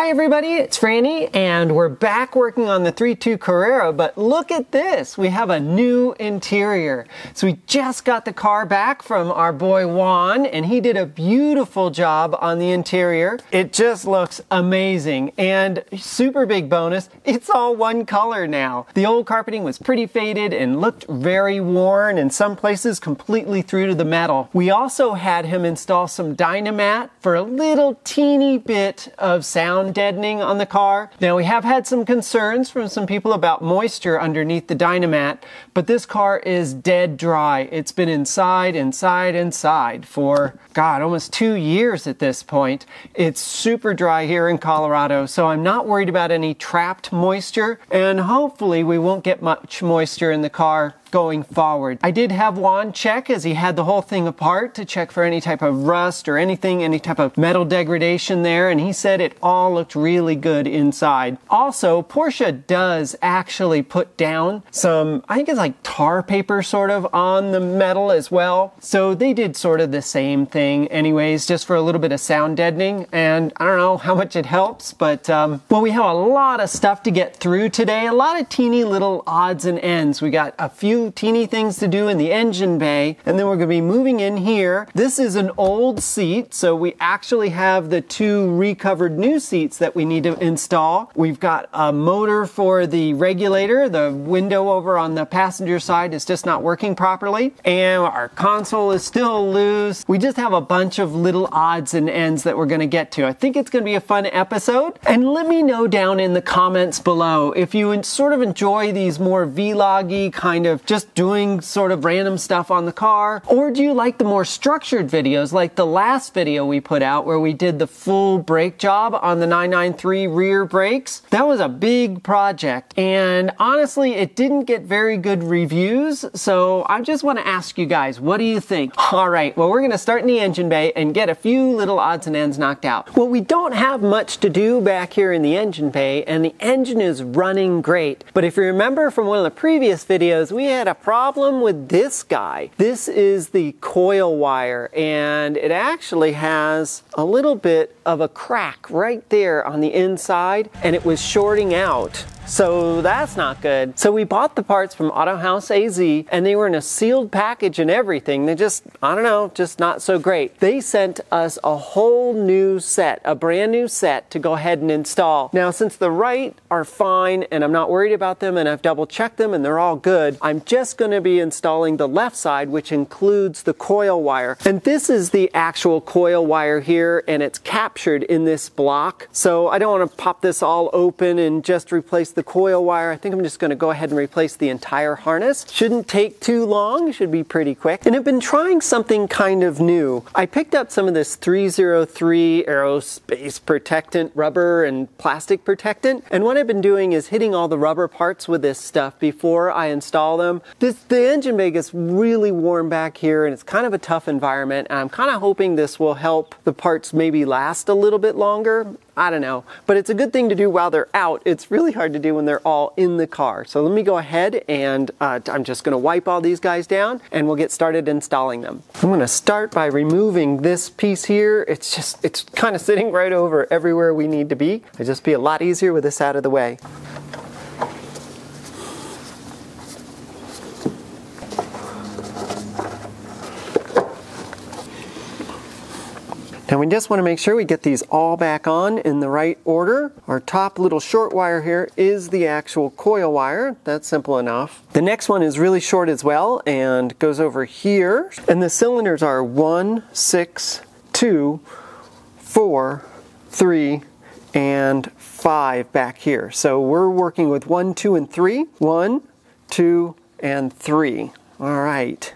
Hi everybody, it's Franny and we're back working on the 3.2 Carrera, but look at this. We have a new interior. So we just got the car back from our boy Juan and he did a beautiful job on the interior. It just looks amazing and super big bonus, it's all one color now. The old carpeting was pretty faded and looked very worn in some places completely through to the metal. We also had him install some Dynamat for a little teeny bit of sound deadening on the car. Now we have had some concerns from some people about moisture underneath the Dynamat, but this car is dead dry. It's been inside, inside, inside for, God, almost two years at this point. It's super dry here in Colorado, so I'm not worried about any trapped moisture, and hopefully we won't get much moisture in the car going forward. I did have Juan check as he had the whole thing apart to check for any type of rust or anything, any type of metal degradation there, and he said it all looked really good inside. Also, Porsche does actually put down some, I think it's like tar paper sort of on the metal as well. So they did sort of the same thing anyways, just for a little bit of sound deadening. And I don't know how much it helps, but um, well, we have a lot of stuff to get through today, a lot of teeny little odds and ends. We got a few teeny things to do in the engine bay, and then we're going to be moving in here. This is an old seat, so we actually have the two recovered new seats that we need to install. We've got a motor for the regulator. The window over on the passenger side is just not working properly, and our console is still loose. We just have a bunch of little odds and ends that we're going to get to. I think it's going to be a fun episode, and let me know down in the comments below if you sort of enjoy these more vloggy kind of just doing sort of random stuff on the car? Or do you like the more structured videos like the last video we put out where we did the full brake job on the 993 rear brakes? That was a big project and honestly it didn't get very good reviews so I just want to ask you guys what do you think? Alright, well we're going to start in the engine bay and get a few little odds and ends knocked out. Well we don't have much to do back here in the engine bay and the engine is running great but if you remember from one of the previous videos we had had a problem with this guy. This is the coil wire and it actually has a little bit of a crack right there on the inside and it was shorting out. So that's not good. So we bought the parts from Autohaus AZ and they were in a sealed package and everything. They just, I don't know, just not so great. They sent us a whole new set, a brand new set to go ahead and install. Now, since the right are fine and I'm not worried about them and I've double checked them and they're all good, I'm just going to be installing the left side, which includes the coil wire. And this is the actual coil wire here and it's captured in this block. So I don't want to pop this all open and just replace the the coil wire. I think I'm just going to go ahead and replace the entire harness. Shouldn't take too long, should be pretty quick. And I've been trying something kind of new. I picked up some of this 303 aerospace protectant, rubber and plastic protectant. And what I've been doing is hitting all the rubber parts with this stuff before I install them. This, the engine bay gets really warm back here and it's kind of a tough environment. And I'm kind of hoping this will help the parts maybe last a little bit longer. I don't know. But it's a good thing to do while they're out. It's really hard to do when they're all in the car. So let me go ahead and uh, I'm just going to wipe all these guys down and we'll get started installing them. I'm going to start by removing this piece here. It's just, it's kind of sitting right over everywhere we need to be. It'll just be a lot easier with this out of the way. Now we just want to make sure we get these all back on in the right order. Our top little short wire here is the actual coil wire. That's simple enough. The next one is really short as well and goes over here. And the cylinders are one, six, two, four, three, and five back here. So we're working with one, two, and three. One, two, and three. All right.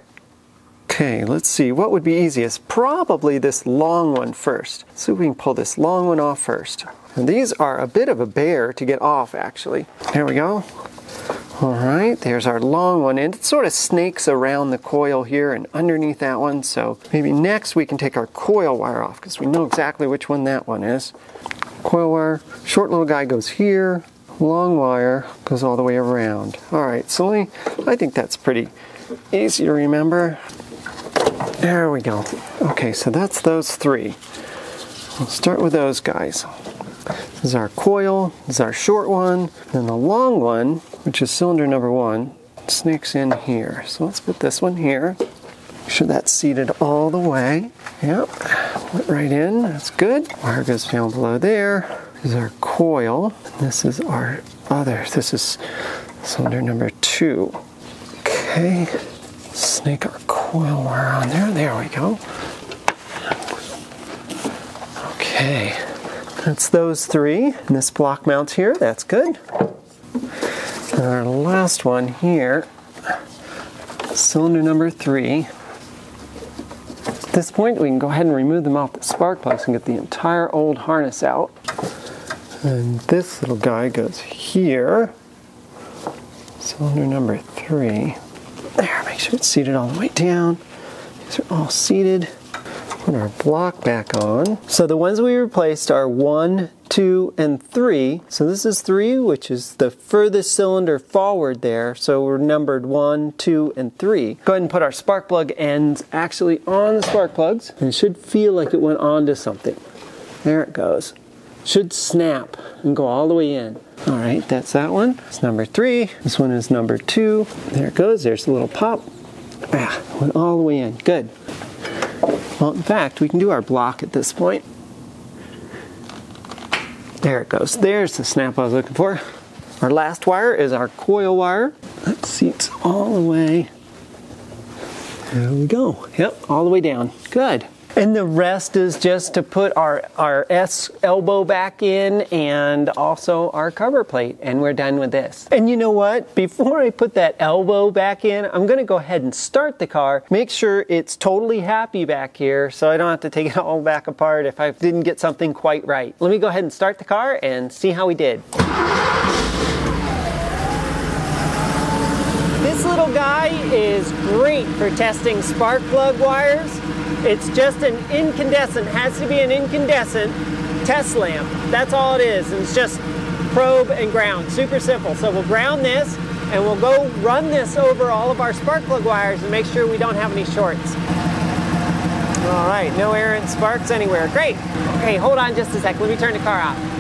Okay, let's see, what would be easiest? Probably this long one first. See if we can pull this long one off first. And these are a bit of a bear to get off, actually. There we go. All right, there's our long one, and it sort of snakes around the coil here and underneath that one, so maybe next we can take our coil wire off, because we know exactly which one that one is. Coil wire, short little guy goes here, long wire goes all the way around. All right, so I think that's pretty easy to remember. There we go. Okay, so that's those three. We'll start with those guys. This is our coil, this is our short one, and the long one, which is cylinder number one, snakes in here. So let's put this one here. Make sure that's seated all the way. Yep, went right in, that's good. Wire goes down below there. This is our coil. This is our other, this is cylinder number two. Okay, snake our coil wire on there. There we go. Okay, that's those three. And this block mount here, that's good. And our last one here, cylinder number three. At this point, we can go ahead and remove them off the spark plugs and get the entire old harness out. And this little guy goes here. Cylinder number three. There, make sure it's seated all the way down. These are all seated. Put our block back on. So the ones we replaced are one, two, and three. So this is three, which is the furthest cylinder forward there. So we're numbered one, two, and three. Go ahead and put our spark plug ends actually on the spark plugs. And it should feel like it went onto something. There it goes. Should snap and go all the way in. All right, that's that one. It's number three. This one is number two. There it goes. There's a little pop. Ah, went all the way in. Good. Well, in fact, we can do our block at this point. There it goes. There's the snap I was looking for. Our last wire is our coil wire. That seats all the way. There we go. Yep, all the way down. Good. And the rest is just to put our, our S elbow back in and also our cover plate, and we're done with this. And you know what? Before I put that elbow back in, I'm gonna go ahead and start the car, make sure it's totally happy back here so I don't have to take it all back apart if I didn't get something quite right. Let me go ahead and start the car and see how we did. This little guy is great for testing spark plug wires. It's just an incandescent, has to be an incandescent test lamp. That's all it is. And it's just probe and ground, super simple. So we'll ground this and we'll go run this over all of our spark plug wires and make sure we don't have any shorts. All right, no errant sparks anywhere. Great. Okay, hold on just a sec. Let me turn the car off.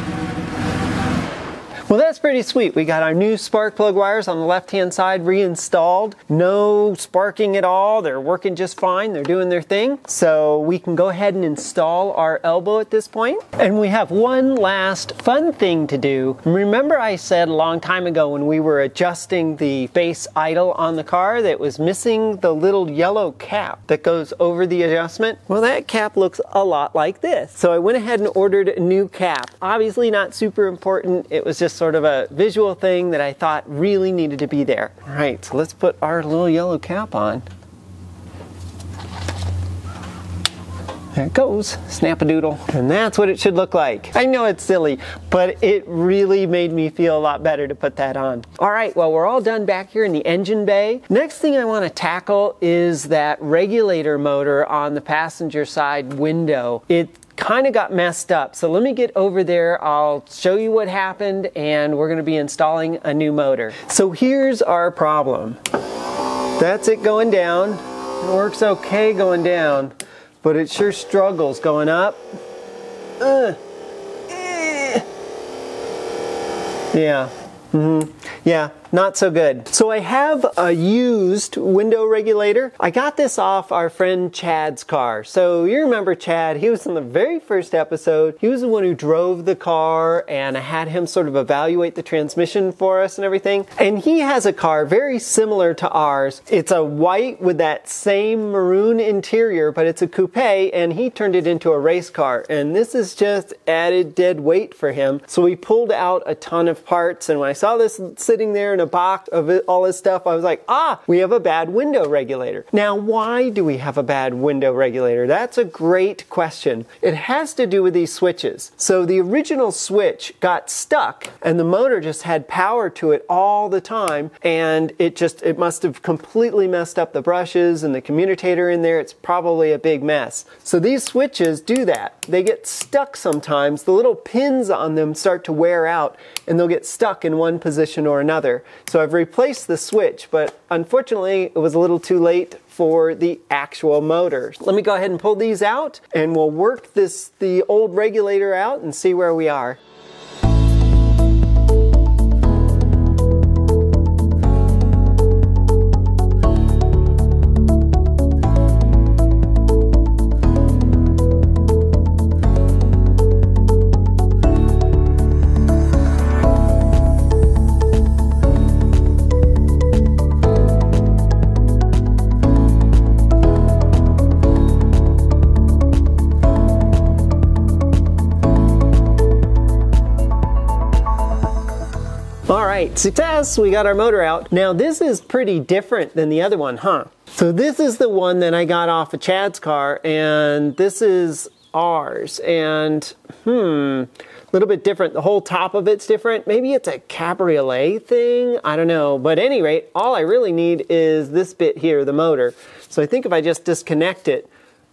Well, that's pretty sweet. We got our new spark plug wires on the left-hand side reinstalled. No sparking at all. They're working just fine. They're doing their thing. So we can go ahead and install our elbow at this point. And we have one last fun thing to do. Remember I said a long time ago when we were adjusting the base idle on the car that was missing the little yellow cap that goes over the adjustment? Well, that cap looks a lot like this. So I went ahead and ordered a new cap. Obviously not super important. It was just sort of a visual thing that I thought really needed to be there. All right, so let's put our little yellow cap on. There it goes, snap-a-doodle. And that's what it should look like. I know it's silly, but it really made me feel a lot better to put that on. All right, well, we're all done back here in the engine bay. Next thing I wanna tackle is that regulator motor on the passenger side window. It kind of got messed up. So let me get over there. I'll show you what happened and we're going to be installing a new motor. So here's our problem. That's it going down. It works okay going down, but it sure struggles going up. Uh, eh. Yeah. Mm-hmm. Yeah, not so good. So I have a used window regulator. I got this off our friend Chad's car. So you remember Chad, he was in the very first episode. He was the one who drove the car and I had him sort of evaluate the transmission for us and everything. And he has a car very similar to ours. It's a white with that same maroon interior, but it's a coupe and he turned it into a race car. And this is just added dead weight for him. So we pulled out a ton of parts and when I saw this sitting there in a box of it, all this stuff, I was like, ah, we have a bad window regulator. Now, why do we have a bad window regulator? That's a great question. It has to do with these switches. So the original switch got stuck and the motor just had power to it all the time and it just, it must have completely messed up the brushes and the commutator in there. It's probably a big mess. So these switches do that. They get stuck sometimes. The little pins on them start to wear out and they'll get stuck in one position or another. So I've replaced the switch, but unfortunately it was a little too late for the actual motor. Let me go ahead and pull these out and we'll work this the old regulator out and see where we are. Success, we got our motor out. Now this is pretty different than the other one, huh? So this is the one that I got off of Chad's car and this is ours. And hmm, a little bit different. The whole top of it's different. Maybe it's a cabriolet thing. I don't know. But any rate, all I really need is this bit here, the motor. So I think if I just disconnect it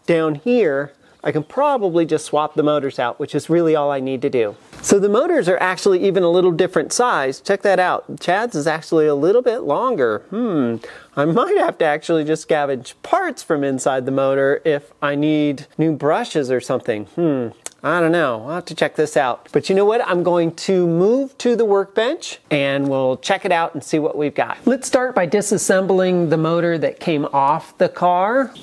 down here, I can probably just swap the motors out, which is really all I need to do. So the motors are actually even a little different size. Check that out. Chad's is actually a little bit longer. Hmm, I might have to actually just scavenge parts from inside the motor if I need new brushes or something. Hmm, I don't know. I'll have to check this out. But you know what? I'm going to move to the workbench and we'll check it out and see what we've got. Let's start by disassembling the motor that came off the car.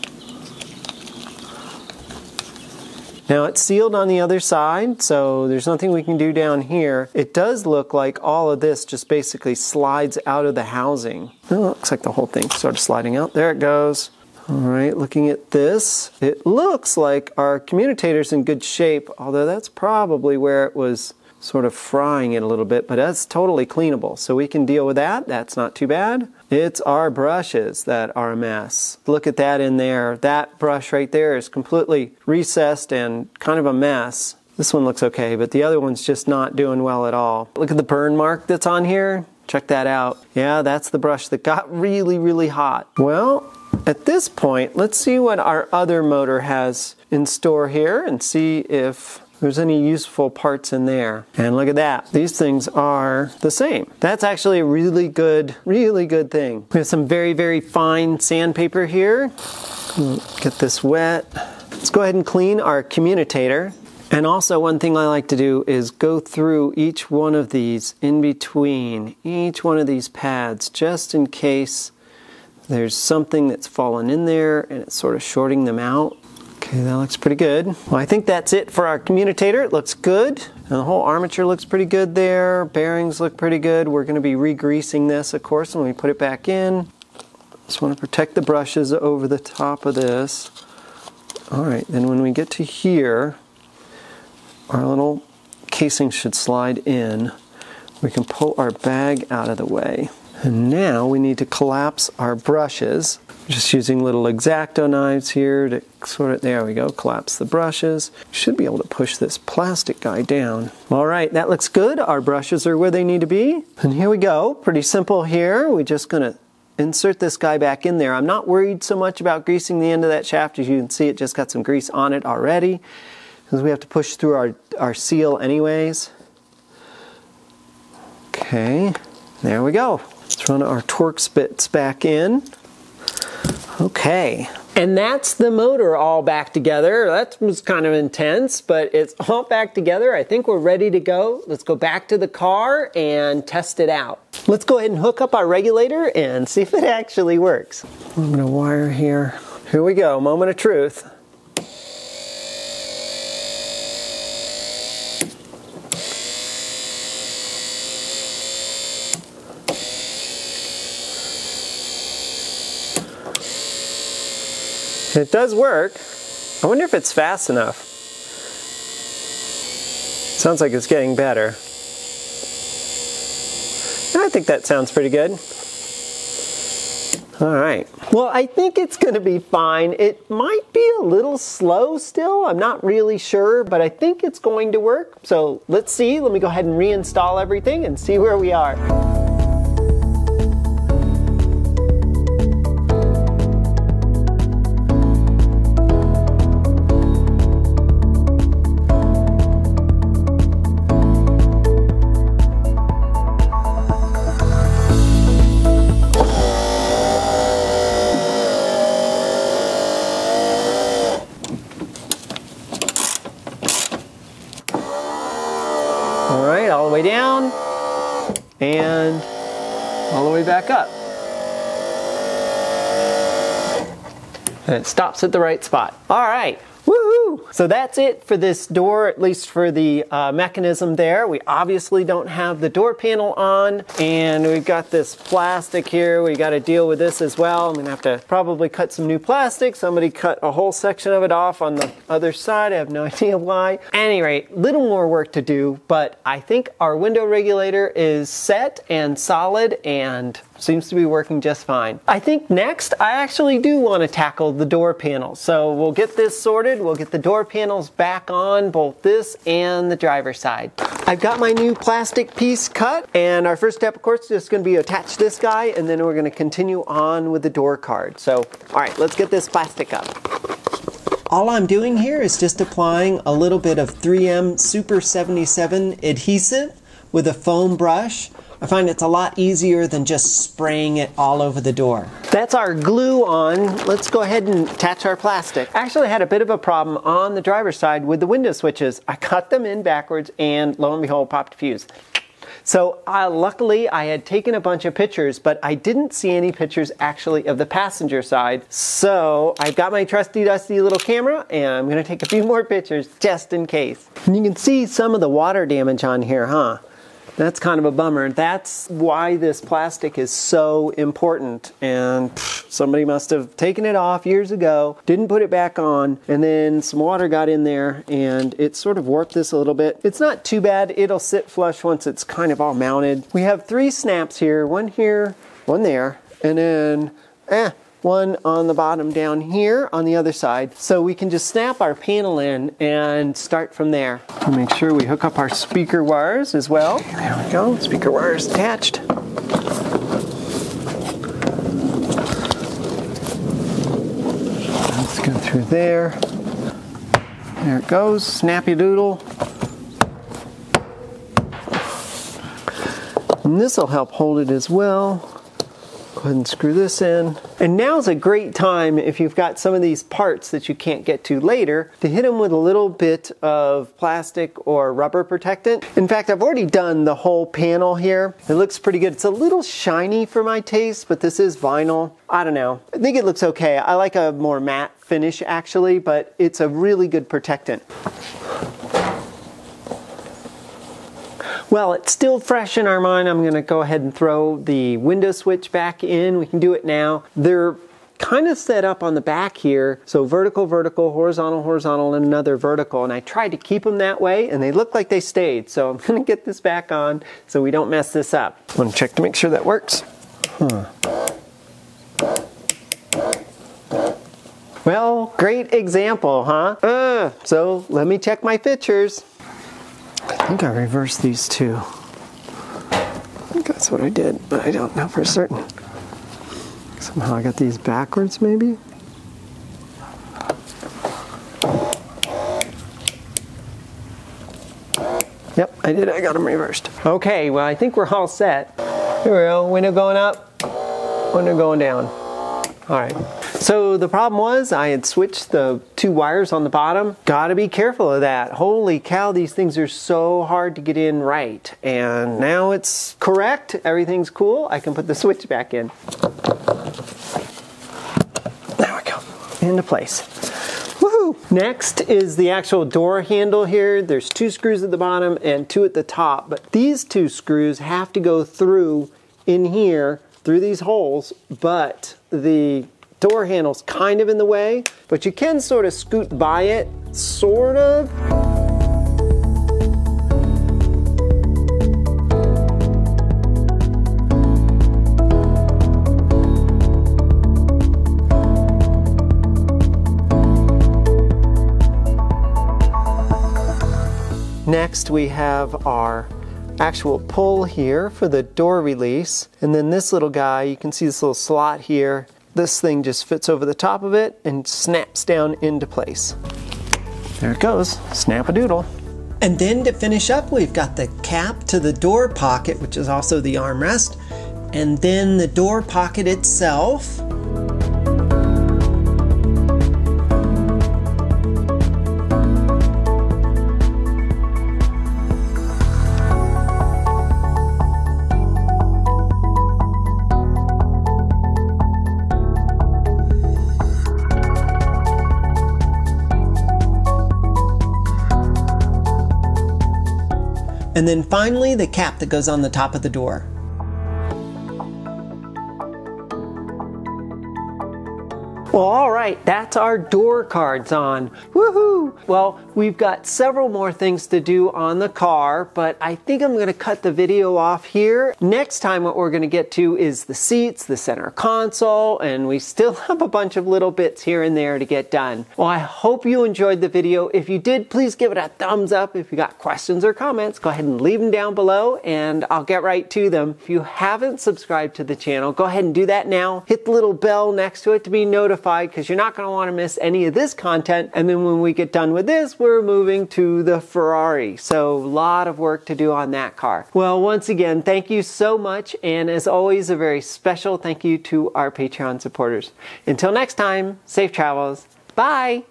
Now it's sealed on the other side, so there's nothing we can do down here. It does look like all of this just basically slides out of the housing. Oh, looks like the whole thing started sliding out. There it goes. All right, looking at this, it looks like our commutator's in good shape, although that's probably where it was sort of frying it a little bit, but that's totally cleanable. So we can deal with that. That's not too bad. It's our brushes that are a mess. Look at that in there. That brush right there is completely recessed and kind of a mess. This one looks okay, but the other one's just not doing well at all. Look at the burn mark that's on here. Check that out. Yeah, that's the brush that got really, really hot. Well, at this point, let's see what our other motor has in store here and see if there's any useful parts in there. And look at that. These things are the same. That's actually a really good, really good thing. We have some very, very fine sandpaper here. Get this wet. Let's go ahead and clean our commutator. And also one thing I like to do is go through each one of these in between each one of these pads just in case there's something that's fallen in there and it's sort of shorting them out. Okay, that looks pretty good. Well, I think that's it for our commutator. It looks good. And the whole armature looks pretty good there. Bearings look pretty good. We're going to be re-greasing this, of course, when we put it back in. Just want to protect the brushes over the top of this. All right, then when we get to here, our little casing should slide in. We can pull our bag out of the way. And now we need to collapse our brushes. Just using little X-Acto knives here to sort of, there we go, collapse the brushes. Should be able to push this plastic guy down. All right, that looks good. Our brushes are where they need to be. And here we go, pretty simple here. We're just gonna insert this guy back in there. I'm not worried so much about greasing the end of that shaft. As you can see, it just got some grease on it already. Because we have to push through our, our seal anyways. Okay, there we go. Let's run our Torx bits back in. Okay. And that's the motor all back together. That was kind of intense, but it's all back together. I think we're ready to go. Let's go back to the car and test it out. Let's go ahead and hook up our regulator and see if it actually works. I'm gonna wire here. Here we go, moment of truth. It does work. I wonder if it's fast enough. Sounds like it's getting better. I think that sounds pretty good. All right. Well, I think it's going to be fine. It might be a little slow still. I'm not really sure, but I think it's going to work. So let's see. Let me go ahead and reinstall everything and see where we are. Back up. And it stops at the right spot. All right, woohoo! Woo! So that's it for this door, at least for the uh, mechanism there. We obviously don't have the door panel on, and we've got this plastic here. We got to deal with this as well. I'm gonna have to probably cut some new plastic. Somebody cut a whole section of it off on the other side. I have no idea why. At any rate, little more work to do, but I think our window regulator is set and solid and seems to be working just fine. I think next I actually do want to tackle the door panels. So we'll get this sorted. We'll get the door panels back on both this and the driver's side. I've got my new plastic piece cut and our first step of course is just going to be attach this guy and then we're going to continue on with the door card. So all right, let's get this plastic up. All I'm doing here is just applying a little bit of 3M Super 77 adhesive with a foam brush. I find it's a lot easier than just spraying it all over the door. That's our glue on. Let's go ahead and attach our plastic. Actually had a bit of a problem on the driver's side with the window switches. I cut them in backwards and lo and behold popped a fuse. So uh, luckily I had taken a bunch of pictures, but I didn't see any pictures actually of the passenger side. So I've got my trusty dusty little camera and I'm gonna take a few more pictures just in case. And you can see some of the water damage on here, huh? That's kind of a bummer. That's why this plastic is so important. And pff, somebody must have taken it off years ago, didn't put it back on, and then some water got in there and it sort of warped this a little bit. It's not too bad. It'll sit flush once it's kind of all mounted. We have three snaps here, one here, one there, and then, eh, one on the bottom down here on the other side. So we can just snap our panel in and start from there. Make sure we hook up our speaker wires as well. There we go, speaker wires attached. Let's go through there. There it goes, snappy doodle. And this will help hold it as well. Go ahead and screw this in. And now's a great time if you've got some of these parts that you can't get to later to hit them with a little bit of plastic or rubber protectant. In fact, I've already done the whole panel here. It looks pretty good. It's a little shiny for my taste, but this is vinyl. I don't know. I think it looks okay. I like a more matte finish actually, but it's a really good protectant. Well, it's still fresh in our mind. I'm going to go ahead and throw the window switch back in. We can do it now. They're kind of set up on the back here. So vertical, vertical, horizontal, horizontal, and another vertical. And I tried to keep them that way and they look like they stayed. So I'm to get this back on so we don't mess this up. I want to check to make sure that works. Huh. Well, great example, huh? Uh, so let me check my pictures. I think I reversed these two. I think that's what I did, but I don't know for certain. Somehow I got these backwards, maybe? Yep, I did. I got them reversed. Okay, well, I think we're all set. Here we go. Window going up, window going down. All right. So the problem was I had switched the two wires on the bottom. Gotta be careful of that. Holy cow, these things are so hard to get in right. And now it's correct. Everything's cool. I can put the switch back in. There we go. Into place. Woohoo! Next is the actual door handle here. There's two screws at the bottom and two at the top, but these two screws have to go through in here through these holes, but the door handle's kind of in the way, but you can sort of scoot by it, sort of. Next we have our actual pull here for the door release. And then this little guy, you can see this little slot here. This thing just fits over the top of it and snaps down into place. There it goes, snap a doodle. And then to finish up, we've got the cap to the door pocket, which is also the armrest, and then the door pocket itself. And then finally, the cap that goes on the top of the door. Well, all right, that's our door cards on. Woohoo! Well, we've got several more things to do on the car, but I think I'm gonna cut the video off here. Next time, what we're gonna get to is the seats, the center console, and we still have a bunch of little bits here and there to get done. Well, I hope you enjoyed the video. If you did, please give it a thumbs up. If you got questions or comments, go ahead and leave them down below and I'll get right to them. If you haven't subscribed to the channel, go ahead and do that now. Hit the little bell next to it to be notified notified because you're not going to want to miss any of this content. And then when we get done with this, we're moving to the Ferrari. So a lot of work to do on that car. Well, once again, thank you so much. And as always, a very special thank you to our Patreon supporters. Until next time, safe travels. Bye.